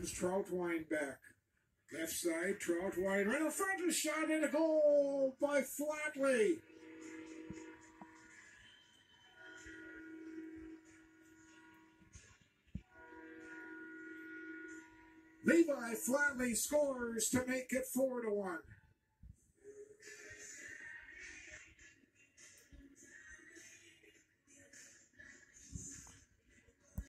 comes Troutwine back. Left side, Troutwine right in front, a shot and a goal by Flatley. Levi Flatley scores to make it four to one.